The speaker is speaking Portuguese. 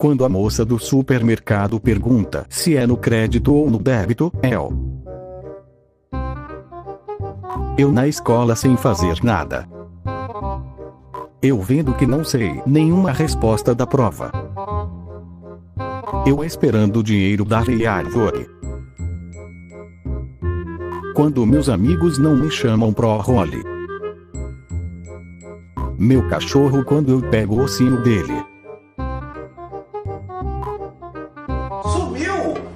Quando a moça do supermercado pergunta se é no crédito ou no débito, eu. Eu na escola sem fazer nada. Eu vendo que não sei nenhuma resposta da prova. Eu esperando o dinheiro da árvore. Quando meus amigos não me chamam pro role. Meu cachorro quando eu pego o ossinho dele. mil